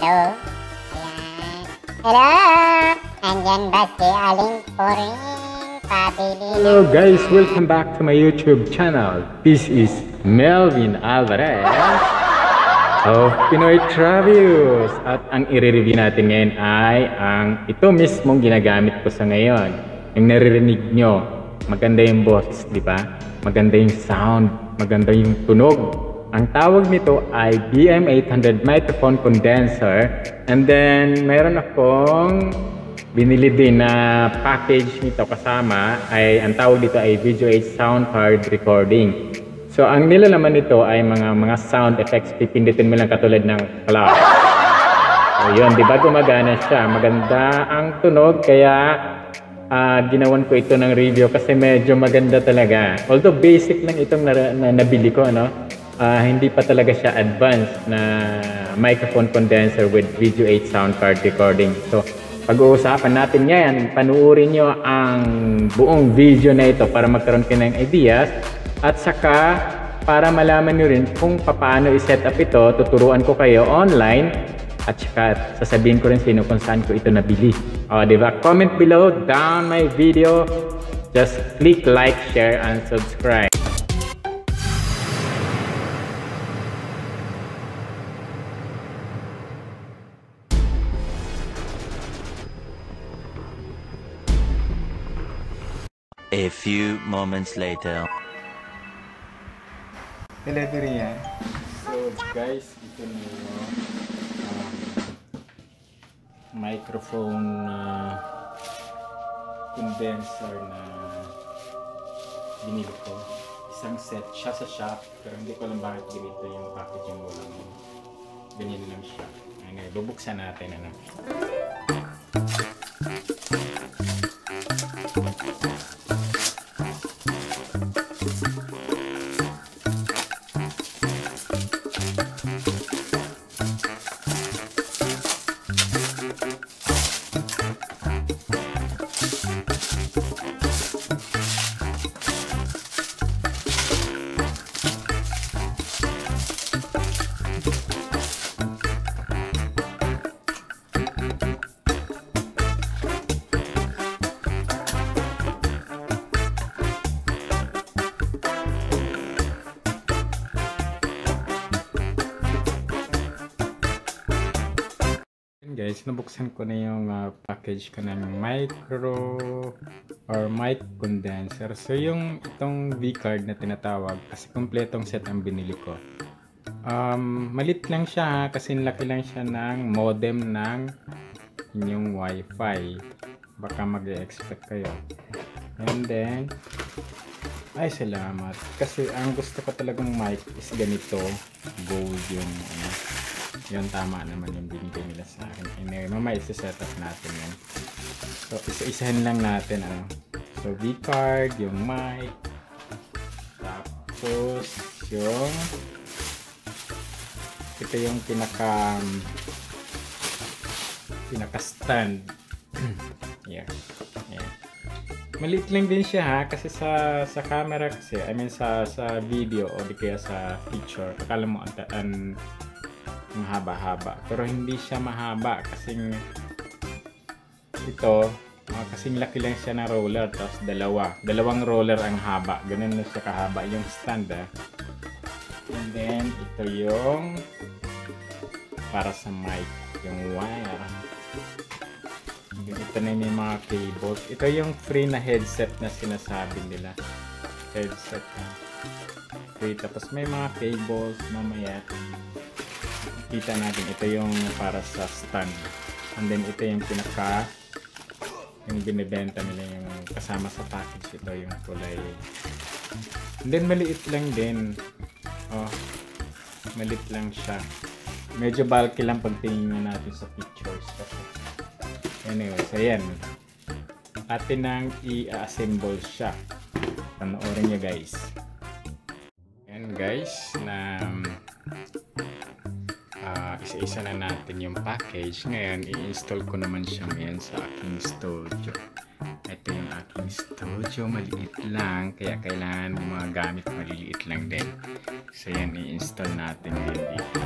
Hello? Hello? Andyan ba si Aling Puring? Pabili Hello guys, welcome back to my YouTube channel. This is Melvin Alvarez of Pinoy Travius. At ang i-review natin ngayon ay ang ito mismong ginagamit ko sa ngayon. Yung naririnig nyo, maganda yung boses, di ba? Maganda yung sound, maganda yung tunog. Ang tawag nito ay BM800 microphone condenser. And then, mayroon akong binili din na package nito kasama ay ang tawag dito ay Video 8 Sound Card Recording. So, ang nilalaman nito ay mga mga sound effects. Pipindutin mo lang katulad ng clap. So, yun, di ba gumagana siya? Maganda ang tunog, kaya ah, ginawan ko ito ng review kasi medyo maganda talaga. Although basic lang itong na, na, nabili ko, ano? Ah, hindi pa talaga siya advanced na microphone condenser with Video 8 sound card recording. So, pag-uusapan natin ngayon, panuorin nyo ang buong video na ito para magkaroon kayo ng ideas at saka para malaman nyo rin kung paano i-set up ito, tuturuan ko kayo online at saka sasabihin ko rin sino kung saan ko ito nabili. O, di ba? Comment below down my video. Just click like, share, and subscribe. Few moments later. Hello, Durian. So, guys, ito na yung um, microphone uh, condenser na binili ko. Isang set siya sa shop, pero hindi ko alam bakit ganito yung packaging mo lang. Ganyan lang siya. Ngayon, bubuksan natin. Ano. Guys, nabuksan ko na yung uh, package ko ng micro or mic condenser. So yung itong V-card na tinatawag kasi kompletong set ang binili ko. Um, malit lang siya ha, kasi laki lang siya ng modem ng inyong wifi. Baka mag-expect kayo. And then, ay salamat. Kasi ang gusto ko talagang mic is ganito. Gold yung ano. Yun, tama naman yung binigay nila sa akin. Anyway, mamaya isa-set up natin yan. So, isa-isahin lang natin, ano. So, V-card, yung mic. Tapos, yung ito yung pinaka pinaka-stand. yeah. Yeah. Maliit lang din siya ha kasi sa sa camera kasi I mean sa sa video o di kaya sa picture akala mo ang ang haba-haba. Pero hindi siya mahaba kasi ito, uh, kasing laki lang siya na roller tapos dalawa. Dalawang roller ang haba. Ganun na siya kahaba yung stand ah. And then, ito yung para sa mic, yung wire. Ito na yung mga cables. Ito yung free na headset na sinasabi nila. Headset. Free. Tapos may mga cables mamaya kita natin ito yung para sa stand. And then ito yung pinaka yung binibenta nila yung kasama sa package. Ito yung kulay. And then maliit lang din. Oh maliit lang siya. Medyo bulky lang pag tingin natin sa pictures kasi. Anyway so yan atin nang i-assemble siya. Panoorin nyo guys. Yan guys na isa-isa na natin yung package. Ngayon, i-install ko naman siya ngayon sa aking studio. Ito yung aking studio, maliit lang. Kaya kailangan ng mga gamit maliliit lang din. So, yan, i-install natin din dito.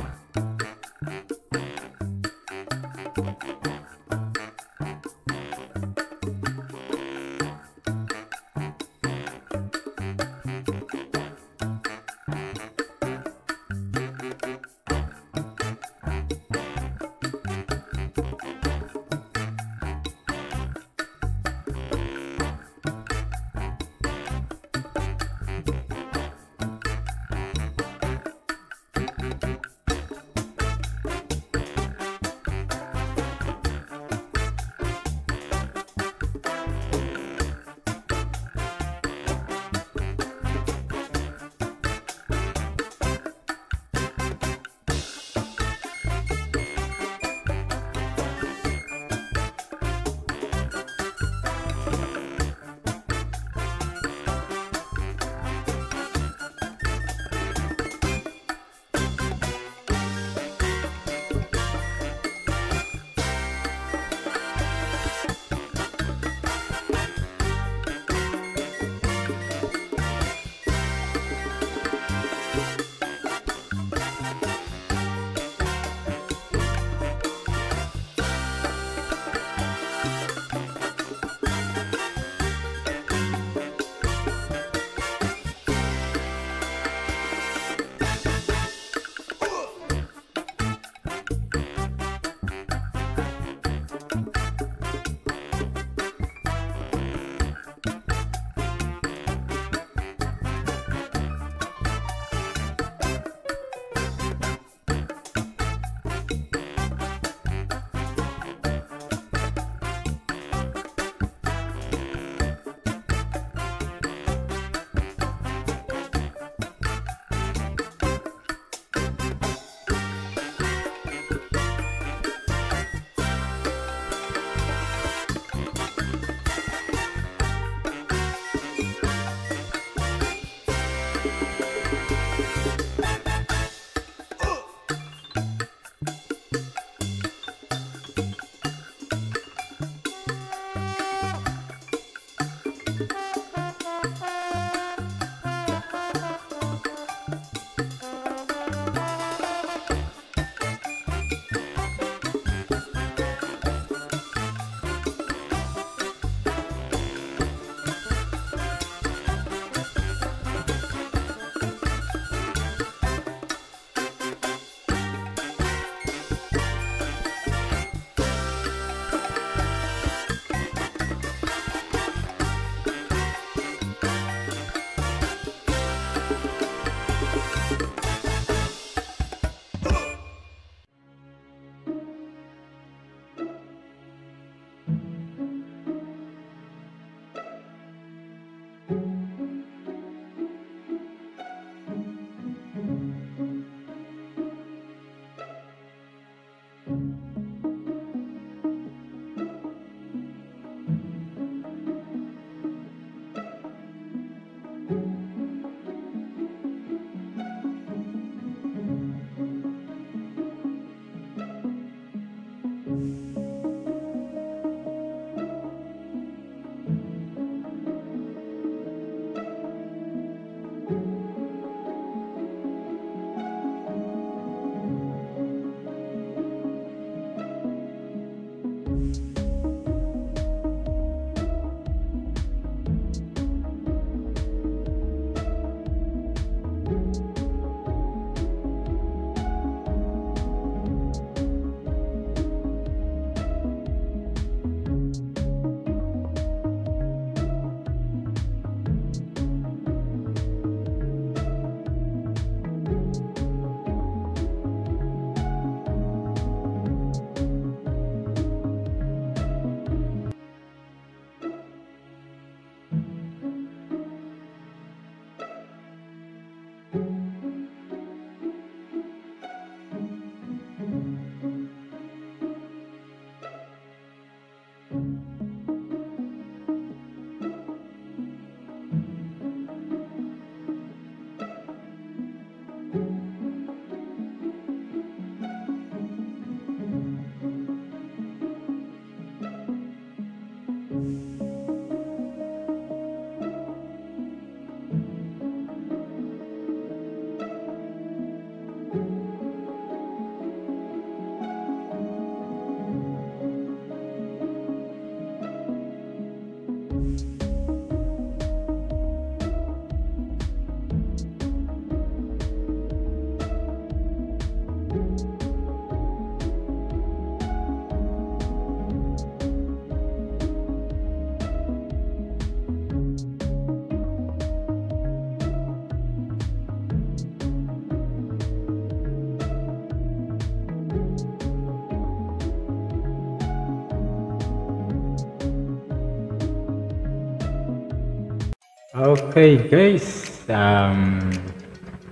Okay guys, um,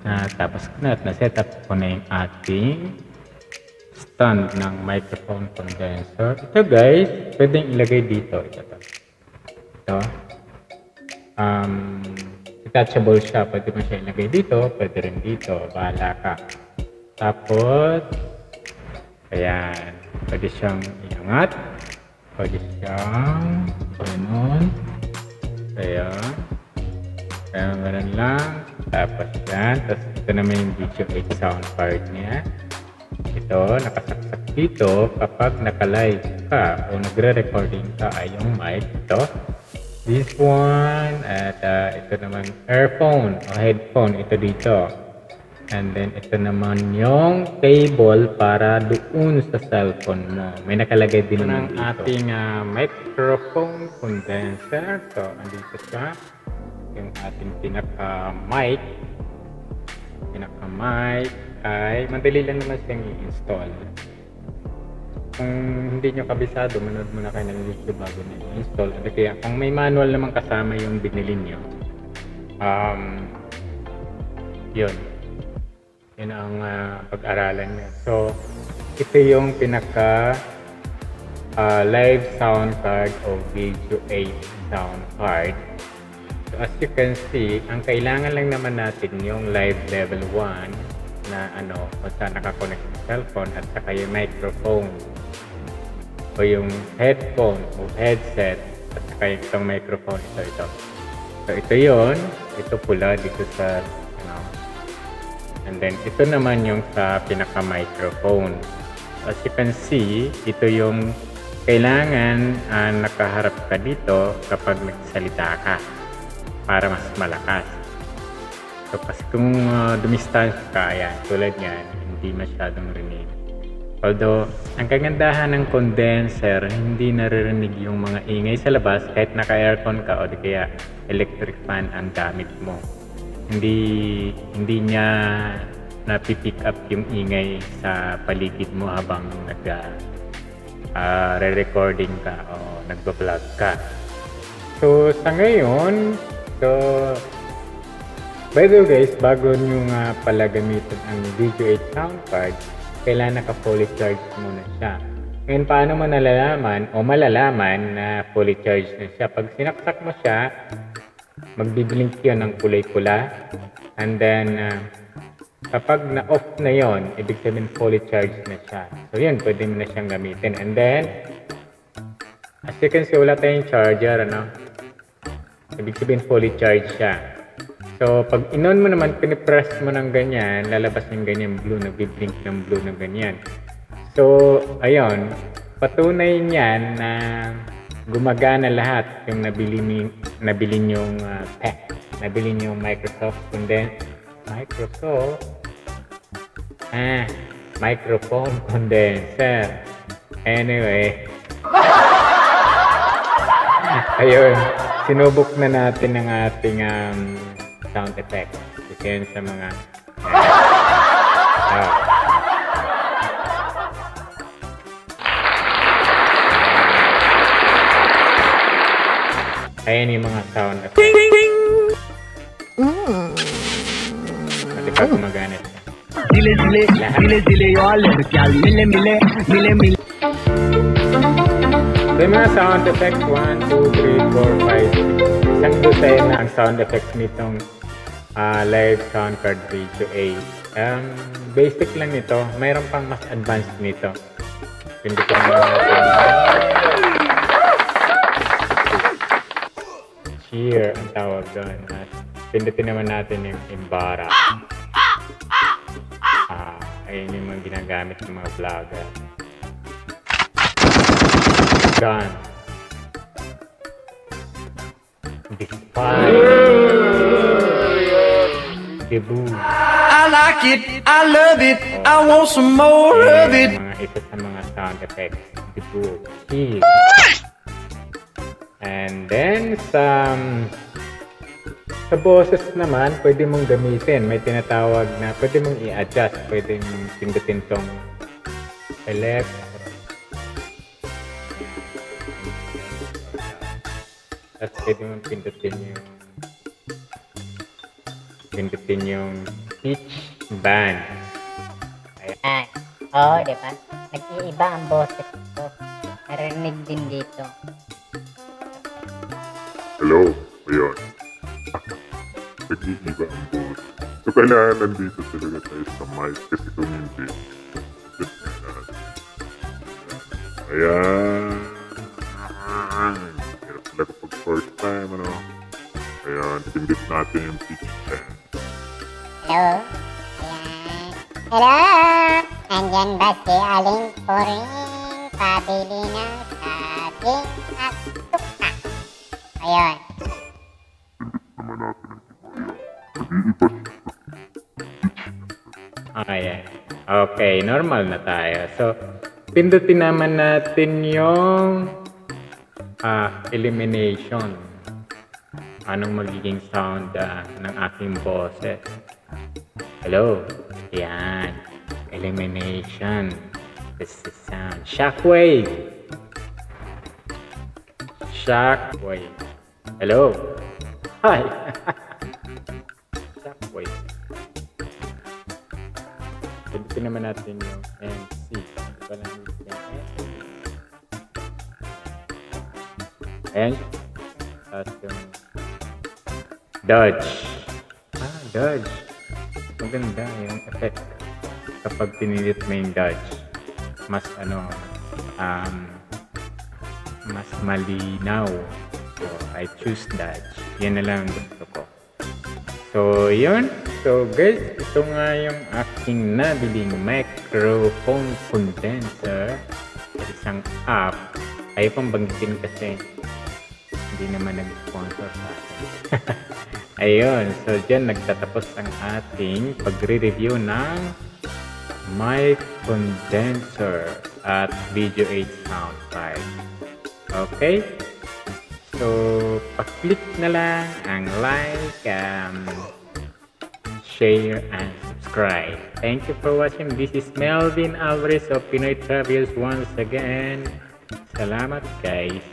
natapos ko na at na-set up ko na yung ating stand ng microphone condenser. Ito guys, pwedeng ilagay dito. Ito to. Ito. Um, detachable siya. Pwede mo siya ilagay dito. Pwede rin dito. Bahala ka. Tapos, ayan. Pwede siyang iangat. Pwede siyang ganun. Ayan. Kaya ganun lang. Tapos yan. Tapos ito naman yung video 8 sound card niya. Ito, nakasaksak dito kapag naka-live ka o nagre-recording ka ay yung mic. Ito. This one. At uh, ito naman earphone o headphone. Ito dito. And then ito naman yung cable para doon sa cellphone mo. May nakalagay din naman dito. ating uh, microphone condenser. So, andito siya. Yung ating pinaka-mic. Pinaka-mic ay madali lang naman siyang i-install. Kung hindi nyo kabisado, manood muna kayo ng YouTube bago na i-install. At kaya kung may manual naman kasama yung binili nyo, um, yun. Yun ang ah, pag-aralan nyo. So, ito yung pinaka ah, live sound card o video 8 sound card. So, as you can see, ang kailangan lang naman natin yung live level 1 na ano, saan nakakonect yung cellphone at saka yung microphone. O yung headphone o headset at saka itong microphone. Ito ito. So ito yon ito pula dito sa ano. And then ito naman yung sa pinaka microphone as you can see ito yung kailangan uh, nakaharap ka dito kapag nagsalita ka para mas malakas So, kasi kung uh, dumistansya ka, ayan, tulad yan, hindi masyadong rinig. Although, ang kagandahan ng condenser, hindi naririnig yung mga ingay sa labas kahit naka-aircon ka o di kaya electric fan ang gamit mo. Hindi hindi niya napipick up yung ingay sa paligid mo habang nag uh, re-recording ka o nagba-vlog ka. So, sa ngayon, so, By the way guys, bago nyo nga pala gamitin ang Video 8 sound card, kailangan naka-fully charged muna siya. Ngayon, paano mo nalalaman o malalaman na fully charged na siya? Pag sinaksak mo siya, magbiblink yun ng kulay pula. And then, uh, kapag na-off na yon, ibig sabihin fully charged na siya. So yun, pwede mo na siyang gamitin. And then, as you can see, wala tayong charger, ano? Ibig sabihin fully charged siya. So, pag inon mo naman, pinipress mo ng ganyan, lalabas yung ganyan blue, nagbiblink ng blue ng ganyan. So, ayun, patunay niyan na gumagana lahat yung nabili ni nabili yung uh, tech, nabili yung Microsoft condense Microsoft ah, microphone condenser. Anyway, ayun, sinubok na natin ang ating um, sound effect. Isa yun sa mga uh, Ayan yung mga sound effect. Ding, ding, ding! Mm. Pati pa gumagana siya. Dile dile, dile dile yo alergia, mile mile, mile mile. Yung mga sound effects, 1, 2, 3, 4, 5, 6. Isang dosen na ang sound effects nitong uh, live sound card video 8. Um, basic lang nito. Mayroon pang mas advanced nito. Hindi ko natin. Cheer ang tawag doon. Pindutin naman natin yung Imbara. Ah, ayun yung mga ginagamit ng mga vlogger. Gun. Despite. Debut. I like it, I love it, I want some more of it. Mga isa sa mga sound effects. Debut. And then, sa, sa boses naman, pwede mong gamitin. May tinatawag na pwede mong i-adjust. Pwede mong pindutin tong select. Pwede mong pindutin yung pindutin yung pitch band. Ayan. Oo, di ba? Nag-iiba ang boses ko. Narinig din dito. Hello, ayun. Nag-iiba ang boss. So, kailangan nandito talaga tayo sa mic kasi kung hindi. Ayan. Ayan, pindit natin yung pitch bend. Hello? Ayan. Hello? Nandyan ba si Aling Puring? Pabili ng saging at suka. Ayun. Naman natin ang. Nag-iiba siya. Ayan. Okay, normal na tayo. So, pindutin naman natin yung ah, elimination. Anong magiging sound ah, ng aking boses. Hello. Yan. Elimination. This is sound. Shockwave. Shockwave. Hello. Hi. Shockwave. Pindutin naman natin yung MC. Iba lang yung MC. Ayan. Tapos yung Dodge. Ah, Dodge. Maganda yung effect. Kapag pinilit mo yung Dodge. Mas ano, um, mas malinaw. So, I choose Dodge. Yan na lang ang gusto ko. So, yun. So, guys, ito nga yung aking nabiling microphone condenser sa isang app. Ayaw pang banggitin kasi hindi naman nag-sponsor sa akin. Ayun. So, dyan nagtatapos ang ating pagre-review ng mic condenser at Video 8 sound file. Okay? So, pa-click na lang ang like, um, share, and subscribe. Thank you for watching. This is Melvin Alvarez of Pinoy Travels once again. Salamat guys.